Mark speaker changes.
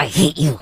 Speaker 1: I hate you.